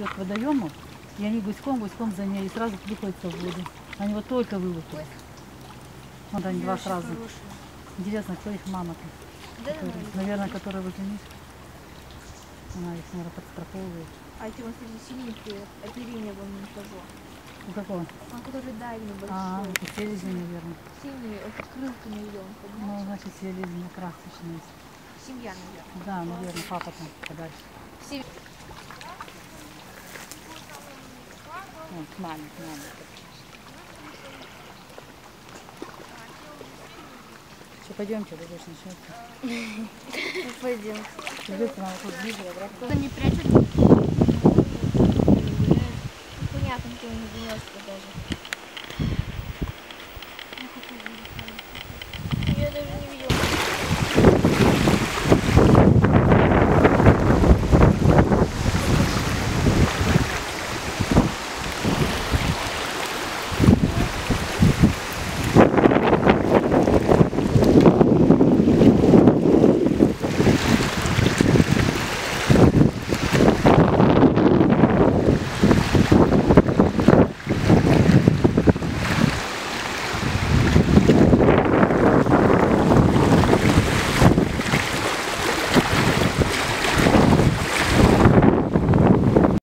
идет к водоему, и они гуськом-гуськом за ней и сразу плюхаются в воду. Они вот только вылупили. Вот они два сразу. Интересно, кто их мама-то? Да, Которые- Наверное, которая возле них. Она их, наверное, подстраховывает. А эти вот эти синенькие, оперение вон того. У какого? Он который дальний большой. А, это селезень, наверное. Синий, вот крылками идет, Ну, понимаешь? значит, селезень красочная. Семья, наверное. Да, наверное, папа там подальше. Все Вот, к маме, к маме. Что, пойдемте, дождь начнется. пойдем. Идете нам тут ближе, обратно. Кто не прячет